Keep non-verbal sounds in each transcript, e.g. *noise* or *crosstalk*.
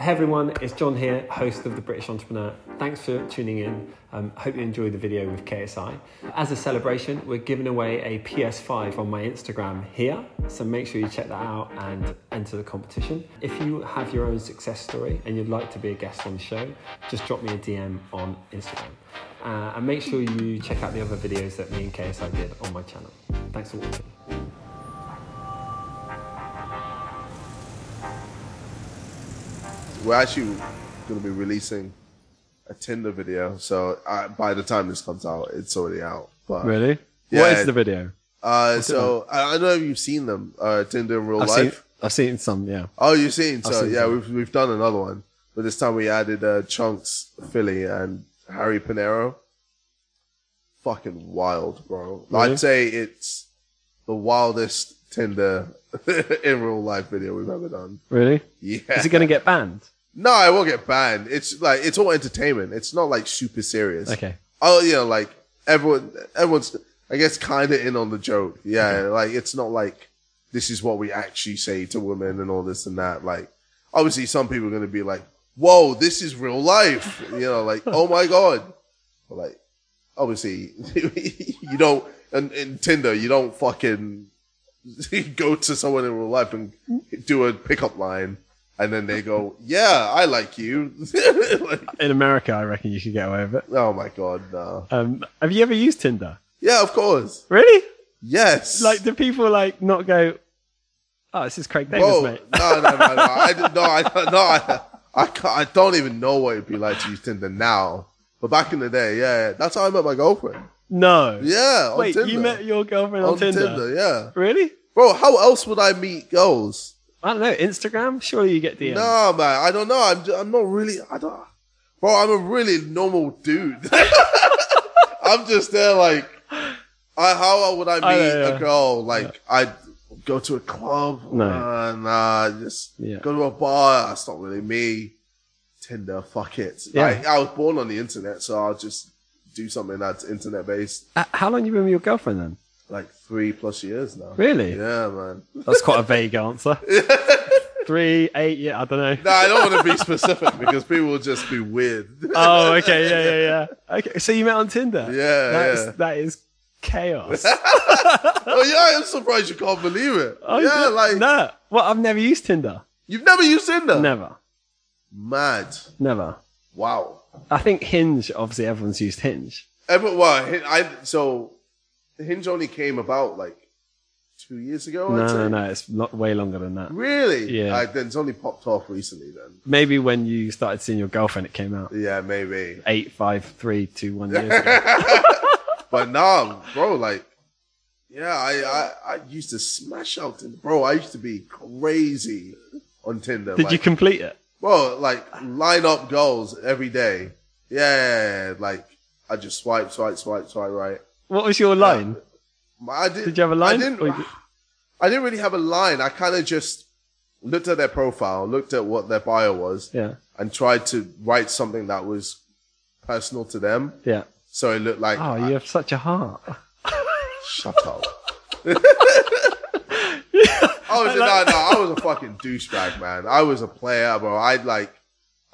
Hey everyone, it's John here, host of The British Entrepreneur. Thanks for tuning in. Um, hope you enjoyed the video with KSI. As a celebration, we're giving away a PS5 on my Instagram here, so make sure you check that out and enter the competition. If you have your own success story and you'd like to be a guest on the show, just drop me a DM on Instagram. Uh, and make sure you check out the other videos that me and KSI did on my channel. Thanks for watching. We're actually going to be releasing a Tinder video, so by the time this comes out, it's already out. But Really? Yeah. What is the video? uh, so I, I don't know if you've seen them, uh, Tinder in real I've life. seen, I've seen some, yeah. Oh, you've seen? So seen yeah, some. we've we've done another one, but this time we added uh, Chunkz Filly and Harry Pinero. Fucking wild, bro. Really? I'd say it's the wildest Tinder *laughs* in real life video we've ever done. Really? Yeah. Is it going to get banned? No, I won't get banned. It's like it's all entertainment. It's not like super serious. Okay. Oh, you know, like everyone, everyone's, I guess, kind of in on the joke. Yeah, like it's not like this is what we actually say to women and all this and that. Like, obviously, some people are going to be like, "Whoa, this is real life," you know, like, "Oh my god," but like, obviously, *laughs* you don't. And in Tinder, you don't fucking *laughs* go to someone in real life and do a pickup line. And then they go, "Yeah, I like you." *laughs* like, In America, I reckon you could get away with it. oh my god, no. Um, have you ever used Tinder? Yeah, of course. Really? Yes. Like, do people like not go? Oh, this is Craig Davis, Whoa. mate. No, no, no, no. I no, I no, I, I, can't, I don't even know what it'd be like to use Tinder now. But back in the day, yeah, that's how I met my girlfriend. No. Yeah, on Wait, Tinder. you met your girlfriend on, on Tinder? Tinder? Yeah, Really? Bro. How else would I meet girls? I don't know. Instagram? Surely you get DMs. No, man, I don't know. I'm, I'm not really. I don't, bro. I'm a really normal dude. *laughs* I'm just there, like, I, how would I meet I know, yeah. a girl? Like, I'd go to a club. No. Uh, nah, just Yeah. go to a bar. That's not really me. Tinder, fuck it. Yeah. Like, I was born on the internet, so I'll just do something that's internet based. Uh, how long you been with your girlfriend then? Like three plus years now. Really? Yeah, man. That's quite a vague answer. *laughs* Three, eight, yeah, I don't know. No, I don't want to be specific because people will just be weird. Oh, okay, yeah, yeah, yeah. Okay, so you met on Tinder. Yeah, That's, yeah. that is chaos. *laughs* oh yeah, I'm surprised you can't believe it. Oh, yeah, no, like no. Well, I've never used Tinder. you've never used Tinder. Never, Mad. never. Wow. I think Hinge. Obviously, everyone's used Hinge. Ever, well, I so Hinge only came about like two years ago. No, no, no. It's not way longer than that. Really? Yeah. I, then it's only popped off recently. Then. Maybe when you started seeing your girlfriend, it came out. Yeah, maybe. Eight, five, three, two, one years ago. *laughs* But nah, bro, like, yeah, I, I, I used to smash out Tinder, bro. I used to be crazy on Tinder. Did like, you complete it? Well, like line up goals every day. Yeah, like I just swipe, swipe, swipe, swipe right. What was your uh, line? I did, Did you have a line? I didn't, did- I didn't really have a line. I kind of just looked at their profile, looked at what their bio was, Yeah, and tried to write something that was personal to them. yeah. So it looked like Oh, you have such a heart. shut *laughs* up. *laughs* I was no, no. I was a fucking douchebag, man. I was a player, bro. I like,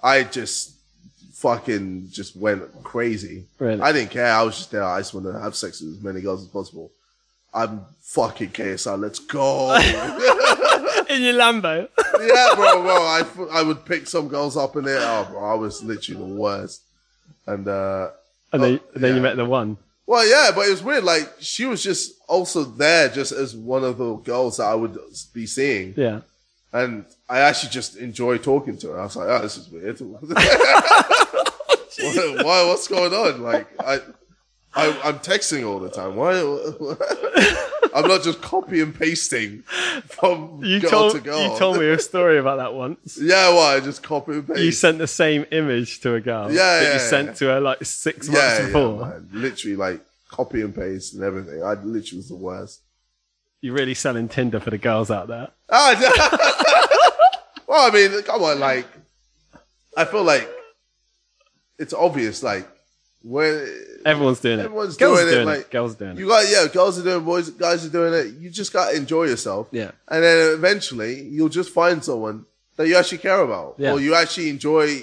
I just fucking just went crazy. Really? I didn't care. I was just there. I just want to have sex with as many girls as possible. I'm fucking KSI. Let's go. *laughs* In your Lambo. yeah, bro, bro. I, I would pick some girls up in there. Oh, bro, I was literally the worst. And uh, And then, Oh, then you met the one. well, yeah, but it was weird. Like she was just also there, just as one of the girls that I would be seeing. Yeah. And I actually just enjoy talking to her. I was like, oh, this is weird. *laughs* What- *laughs* Why? What's going on? Like, I, I, I'm texting all the time. Why? *laughs* I'm not just copy and pasting from You girl told to girl. you told me a story about that once. *laughs* Yeah, why? I just copy and paste. You sent the same image to a girl Yeah, that yeah, you yeah. sent to her like six months yeah, yeah, before. Literally, like copy and paste and everything. I literally was the worst. You're really selling Tinder for the girls out there. Ah, well, I mean, come on, like, I feel like it's obvious, like, when Everyone's doing it. Everyone's girls doing are it, doing like, Girls are doing you it. got, yeah, girls are doing, boys, guys are doing it. You just got to enjoy yourself. Yeah. And then eventually you'll just find someone that you actually care about, Yeah. or you actually enjoy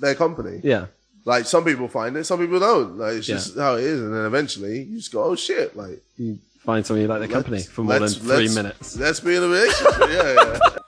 their company. Yeah. Like some people find it, some people don't. Like it's Yeah. just how it is, and then eventually you just go, "Oh shit!" Like You find someone you like their company for more than three let's- minutes. Let's be in a relationship. yeah, yeah. *laughs*